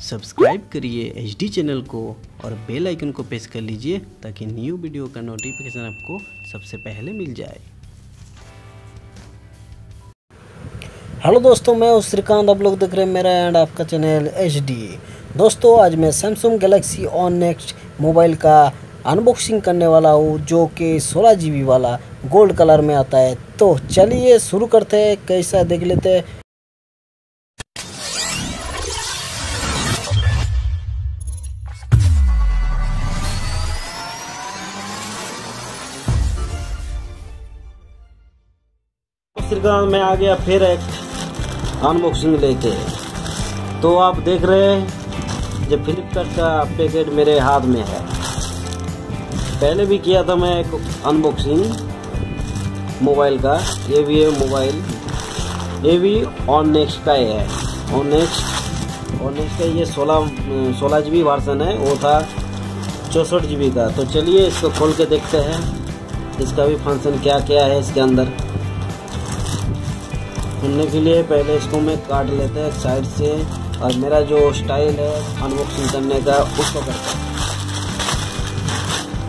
Subscribe करिए H D channel को और बेल आइकन को प्रेस कर लीजिए ताकि न्यू वीडियो का नोटिफिकेशन आपको सबसे पहले मिल जाए। हेलो दोस्तों, मैं श्रीकांत। आप लोग देख रहे हैं मेरा एंड आपका चैनल एच डी दोस्तों, आज मैं Samsung Galaxy On Next mobile का अनबॉक्सिंग करने वाला हूँ, जो कि सोलह जी वाला गोल्ड कलर में आता है। तो चलिए शुरू करते हैं। कैसा देख लेते हैं। श्रीकांत में आ गया, फिर एक अनबॉक्सिंग लेके। तो आप देख रहे हैं जो फ्लिपकार्ट का पैकेट मेरे हाथ में है। पहले भी किया था मैं एक अनबॉक्सिंग मोबाइल का। ये भी है मोबाइल ये भी ऑन नेक्स्ट का ही। ऑन नेक्स्ट नेक्स्ट का ये सोलह सोलह जी वर्सन है, वो था चौंसठ जी का। तो चलिए इसको खोल के देखते हैं, इसका भी फ़ंक्शन क्या क्या है इसके अंदर। सुनने के लिए पहले इसको मैं काट लेते हैं साइड से और मेरा जो स्टाइल है अनबॉक्सिंग करने का, उसको करता हूँ।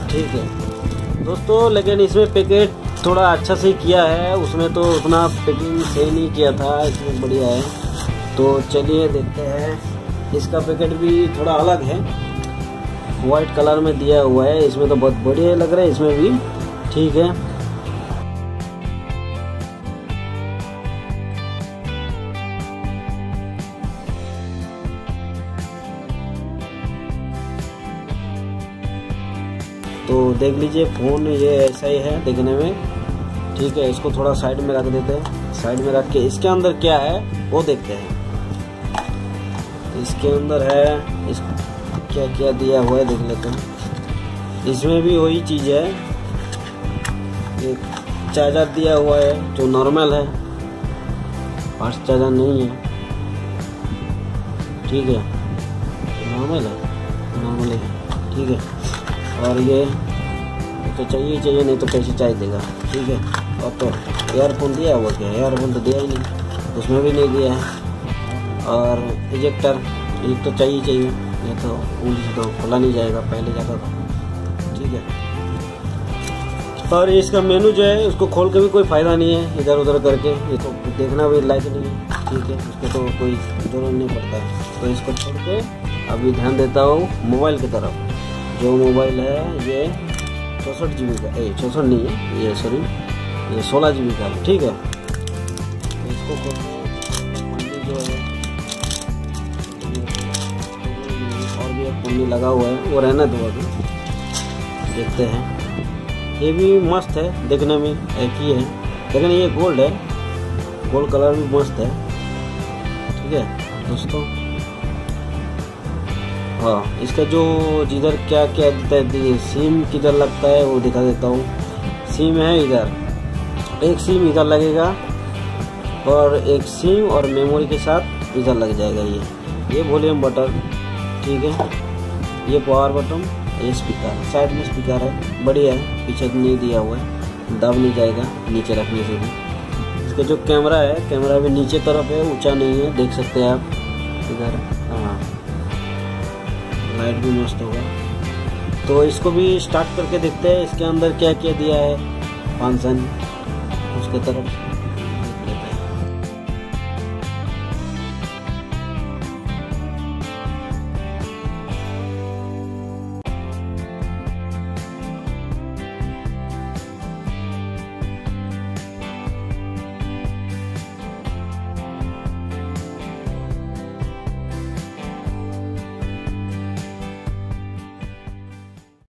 ठीक है। दोस्तों, लेकिन इसमें पैकेट थोड़ा अच्छा से किया है, उसमें तो उतना पैकिंग सही नहीं किया था, इसमें बढ़िया है। तो चलिए देखते हैं। इसका पैकेट भी थोड़ा अलग है। वाइट कलर में दिया हुआ है, इसमें तो बहुत बढ़िया लग रहा है इसमें भी। ठीक है। तो देख लीजिए, फ़ोन ये ऐसा ही है देखने में। ठीक है, इसको थोड़ा साइड में रख देते हैं। साइड में रख के इसके अंदर क्या है, वो देखते हैं। इसके अंदर है, इस क्या क्या दिया हुआ है, देख लेते हैं। इसमें भी वही चीज़ है। एक चार्जर दिया हुआ है, जो नॉर्मल है। फास्ट चार्जर नहीं है। ठीक है। नॉर्मल है नॉर्मल है। ठीक है। और ये तो चाहिए चाहिए, नहीं तो कैसे चाहिए देगा? ठीक है? और तो एयरफोन दिया हुआ क्या? एयरफोन तो दिया ही नहीं। उसमें भी नहीं दिया है। और इजेक्टर एक तो चाहिए चाहिए। नहीं तो उंगली से तो खोला नहीं जाएगा, पहले जाकर ठीक है? और इसका मेनू जो है, उसको खोल के भी कोई फ़ायदा नहीं है, इधर उधर करके। ये तो देखना भी लायक नहीं है। ठीक है? उसको तो कोई ज़रूरत नहीं पड़ता। है तो इसको छोड़ के अभी ध्यान देता हूँ मोबाइल की तरफ़। जो मोबाइल है, ये चौंसठ जी का, ए, चौंसठ नहीं है ये सॉरी ये सोलह जी का है, ठीक है? इसको जो है, और भी एक पन्नी लगा हुआ है, वो रहना दो अभी, देखते हैं। ये भी मस्त है, देखने में एक ही है, लेकिन ये गोल्ड है गोल्ड कलर भी मस्त है, ठीक है? दोस्तों हाँ इसका जो जिधर क्या क्या देता है सिम किधर लगता है, वो दिखा देता हूँ। सिम है इधर। एक सिम इधर लगेगा और एक सिम और मेमोरी के साथ इधर लग जाएगा ये। ये वॉल्यूम बटन ठीक है? ये पावर बटन ये स्पीकर साइड में स्पीकर है, बढ़िया है, पीछे नहीं दिया हुआ है। दब नहीं जाएगा, नीचे रखने से भी। इसका जो कैमरा है कैमरा भी नीचे तरफ़ है, ऊँचा नहीं है, देख सकते हैं आप। इधर लाइट भी मस्त होगा। तो इसको भी स्टार्ट करके देखते हैं, इसके अंदर क्या क्या दिया है फ़ंक्शन उसके तरफ़।